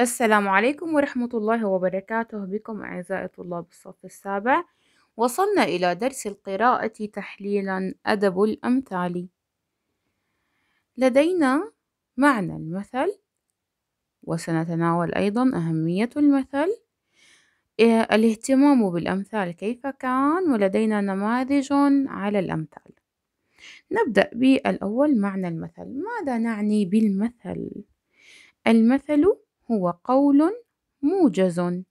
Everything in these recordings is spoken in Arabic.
السلام عليكم ورحمة الله وبركاته. بكم أعزائي طلاب الصف السابع. وصلنا إلى درس القراءة تحليلا أدب الأمثال. لدينا معنى المثل وسنتناول أيضا أهمية المثل. إيه، الاهتمام بالأمثال كيف كان؟ ولدينا نماذج على الأمثال. نبدأ بالأول معنى المثل. ماذا نعني بالمثل؟ المثل هو قول موجز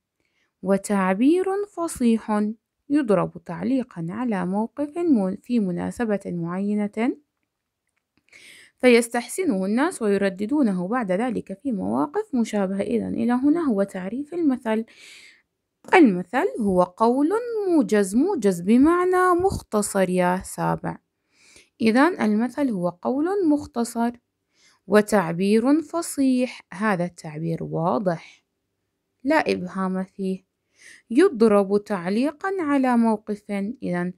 وتعبير فصيح يضرب تعليقا على موقف في مناسبة معينة. فيستحسنه الناس ويرددونه بعد ذلك في مواقف مشابهة. إذا إلى هنا هو تعريف المثل. المثل هو قول موجز موجز بمعنى مختصر يا سابع. إذا المثل هو قول مختصر. وتعبير فصيح. هذا التعبير واضح. لا إبهام فيه. يضرب تعليقا على موقف. إذا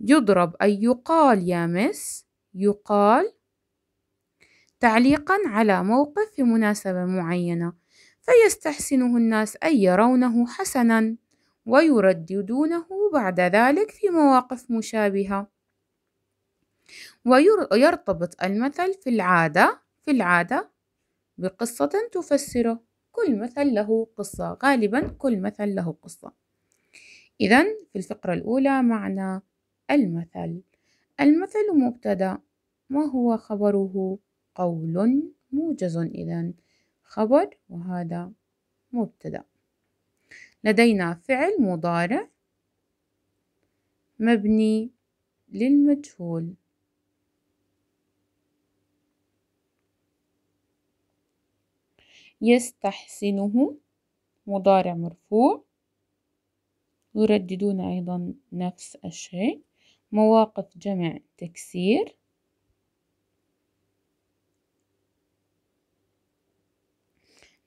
يضرب أي يقال يا مس. يقال تعليقا على موقف في مناسبة معينة. فيستحسنه الناس أن يرونه حسنا ويرددونه بعد ذلك في مواقف مشابهة. ويرتبط المثل في العادة في العادة بقصة تفسره. كل مثل له قصة غالبا كل مثل له قصة. إذا في الفقرة الأولى معنى المثل. المثل مبتدأ ما هو خبره؟ قول موجز إذا خبر وهذا مبتدأ. لدينا فعل مضارع مبني للمجهول. يستحسنه مضارع مرفوع. يرددون أيضا نفس الشيء. مواقف جمع تكسير.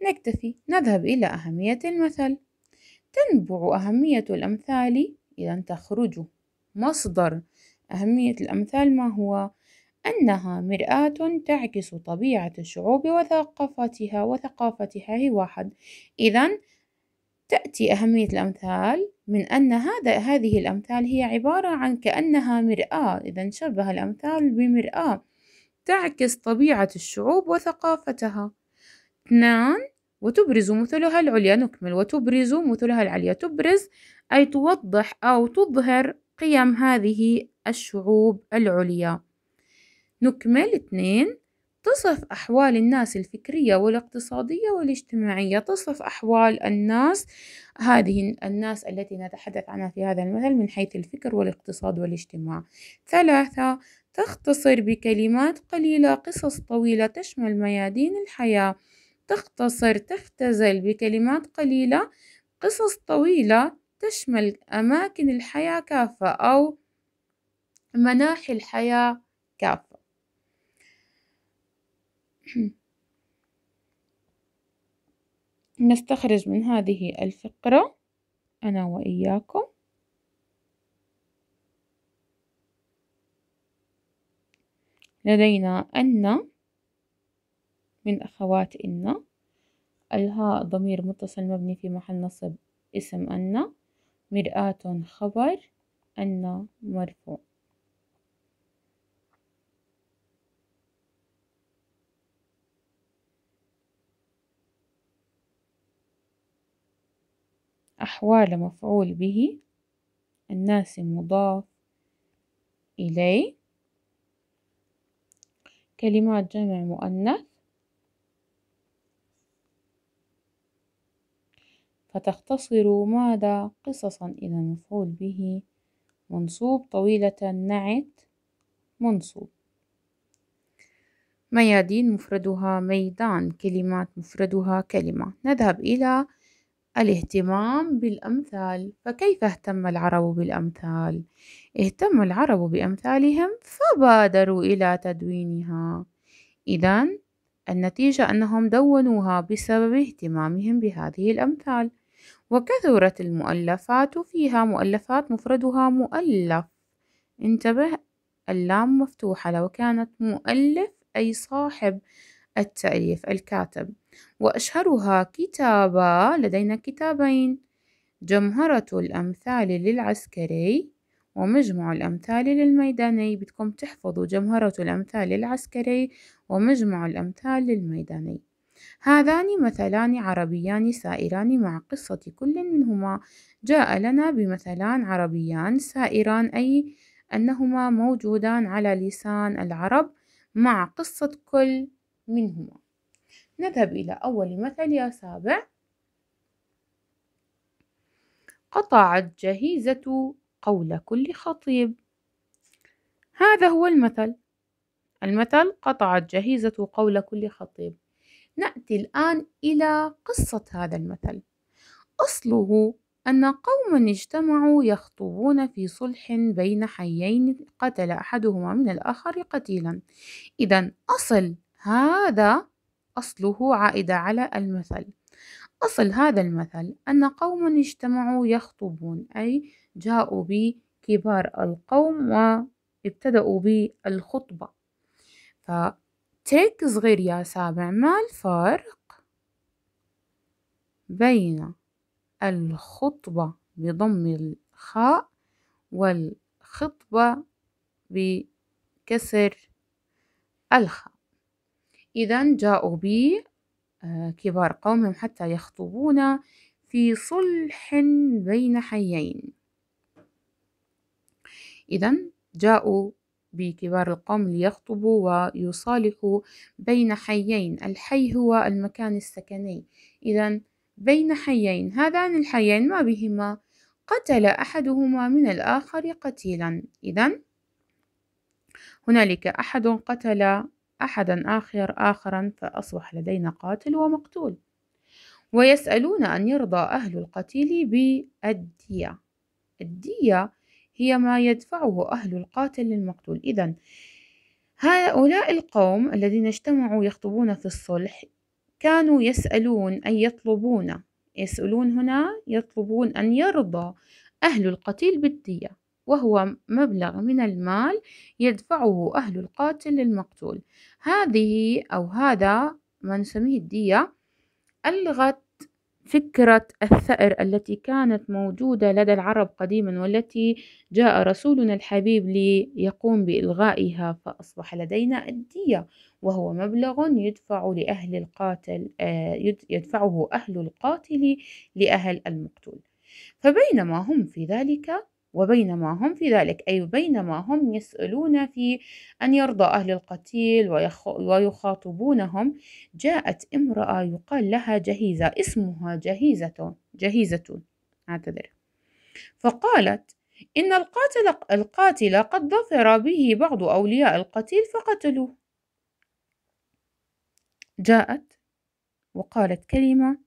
نكتفي. نذهب إلى أهمية المثل. تنبع أهمية الأمثال. إذا تخرج مصدر أهمية الأمثال ما هو؟ أنها مرآة تعكس طبيعة الشعوب وثقافتها وثقافتها هي واحد. إذا تأتي أهمية الأمثال من أن هذا هذه الأمثال هي عبارة عن كأنها مرآة. إذا شبه الأمثال بمرآة تعكس طبيعة الشعوب وثقافتها. اثنان وتبرز مثلها العليا. نكمل. وتبرز مثلها العليا. تبرز أي توضح أو تظهر قيم هذه الشعوب العليا. نكمل اثنين. تصف أحوال الناس الفكرية والاقتصادية والاجتماعية. تصف أحوال الناس هذه الناس التي نتحدث عنها في هذا المثل من حيث الفكر والاقتصاد والاجتماع. ثلاثة تختصر بكلمات قليلة قصص طويلة تشمل ميادين الحياة. تختصر تختزل بكلمات قليلة قصص طويلة تشمل أماكن الحياة كافة أو مناحي الحياة كافة. نستخرج من هذه الفقرة أنا وإياكم. لدينا أن من أخوات إن. الهاء ضمير متصل مبني في محل نصب اسم أن. مرآة خبر أن مرفوع. أحوال مفعول به الناس مضاف إليه. كلمات جمع مؤنث. فتختصر ماذا قصصا إذا مفعول به منصوب طويلة نعت منصوب. ميادين مفردها ميدان كلمات مفردها كلمة. نذهب إلى الاهتمام بالأمثال. فكيف اهتم العرب بالأمثال؟ اهتم العرب بأمثالهم فبادروا إلى تدوينها. إذا النتيجة أنهم دونوها بسبب اهتمامهم بهذه الأمثال. وكثرت المؤلفات فيها مؤلفات مفردها مؤلف. انتبه اللام مفتوحة. لو كانت مؤلف أي صاحب التأليف الكاتب. وأشهرها كتابا لدينا كتابين جمهرة الأمثال للعسكري ومجمع الأمثال للميداني. بدكم تحفظوا جمهرة الأمثال للعسكري ومجمع الأمثال للميداني. هذان مثلان عربيان سائران مع قصة كل منهما. جاء لنا بمثلان عربيان سائران أي أنهما موجودان على لسان العرب مع قصة كل منهما. نذهب إلى أول مثل يا سابع. قطعت جهيزة قول كل خطيب. هذا هو المثل. المثل قطعت جهيزة قول كل خطيب. نأتي الآن إلى قصة هذا المثل. أصله أن قوما اجتمعوا يخطبون في صلح بين حيين قتل أحدهما من الآخر قتيلا. إذا أصل هذا أصله عائدة على المثل. أصل هذا المثل أن قوما اجتمعوا يخطبون أي جاءوا بكبار القوم وابتدأوا بالخطبة. فتيك صغير يا سابع ما الفرق بين الخطبة بضم الخاء والخطبة بكسر الخاء؟ إذا جاءوا بي آه، كبار قومهم حتى يخطبون في صلح بين حيين. إذا جاءوا بكبار القوم ليخطبوا ويصالحوا بين حيين. الحي هو المكان السكني. إذا بين حيين هذان الحيين ما بهما. قتل أحدهما من الآخر قتيلا. إذا هنالك أحد قتل أحدا آخر آخرا فأصبح لدينا قاتل ومقتول. ويسألون أن يرضى أهل القتيل بالدية. الدية هي ما يدفعه أهل القاتل للمقتول. إذا هؤلاء القوم الذين اجتمعوا يخطبون في الصلح كانوا يسألون أي يطلبون. يسألون هنا يطلبون أن يرضى أهل القتيل بالدية. وهو مبلغ من المال يدفعه أهل القاتل للمقتول. هذه أو هذا ما نسميه الدية ألغت فكرة الثأر التي كانت موجودة لدى العرب قديما والتي جاء رسولنا الحبيب ليقوم بإلغائها فأصبح لدينا الدية وهو مبلغ يدفع لأهل القاتل آه، يدفعه أهل القاتل لأهل المقتول. فبينما هم في ذلك وبينما هم في ذلك أي بينما هم يسألون في أن يرضى أهل القتيل ويخاطبونهم جاءت امرأة يقال لها جهيزة اسمها جهيزة جهيزة اعتذر فقالت إن القاتل القاتل قد ظفر به بعض أولياء القتيل فقتلوه. جاءت وقالت كلمة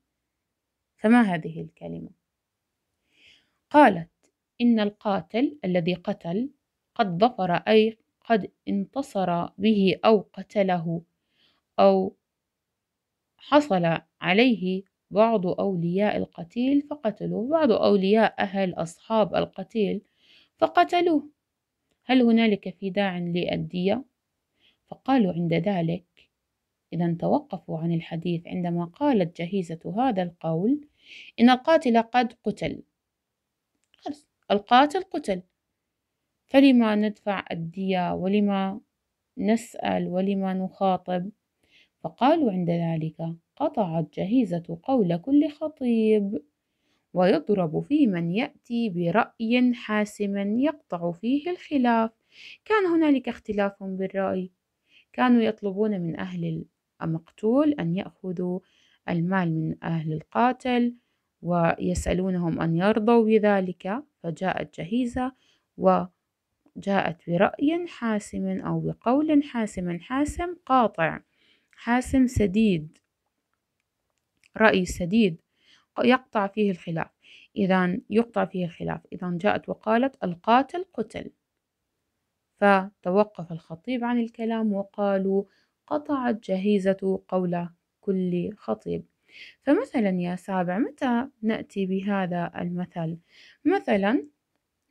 فما هذه الكلمة؟ قالت إن القاتل الذي قتل قد ظفر أي قد انتصر به أو قتله أو حصل عليه بعض أولياء القتيل فقتلوه. بعض أولياء أهل أصحاب القتيل فقتلوه. هل هنالك في داع للدية؟ فقالوا عند ذلك. إذا توقفوا عن الحديث عندما قالت جهيزة هذا القول إن القاتل قد قتل. القاتل قتل. فلما ندفع الدية ولما نسأل ولما نخاطب؟ فقالوا عند ذلك قطعت جهيزة قول كل خطيب. ويضرب في من يأتي برأي حاسم يقطع فيه الخلاف. كان هنالك اختلاف بالرأي. كانوا يطلبون من أهل المقتول أن يأخذوا المال من أهل القاتل. ويسألونهم أن يرضوا بذلك فجاءت جهيزة وجاءت برأي حاسم أو بقول حاسم حاسم قاطع حاسم سديد رأي سديد يقطع فيه الخلاف. إذا يقطع فيه الخلاف. إذا جاءت وقالت القاتل قتل. فتوقف الخطيب عن الكلام وقالوا قطعت جهيزة قول كل خطيب. فمثلا يا سابع متى نأتي بهذا المثل؟ مثلا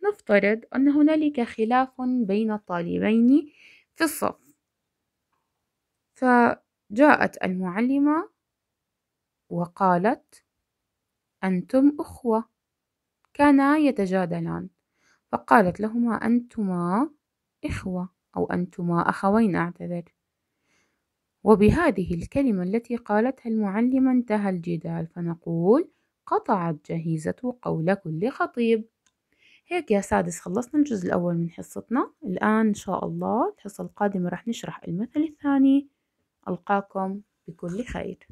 نفترض أن هنالك خلاف بين الطالبين في الصف. جاءت المعلمة وقالت أنتم أخوة. كانا يتجادلان. فقالت لهما أنتما إخوة أو أنتما أخوين أعتذر. وبهذه الكلمة التي قالتها المعلمة انتهى الجدال فنقول قطعت جهيزة قول كل خطيب. هيك يا سادس خلصنا الجزء الأول من حصتنا. الآن إن شاء الله الحصة القادمة راح نشرح المثل الثاني. ألقاكم بكل خير.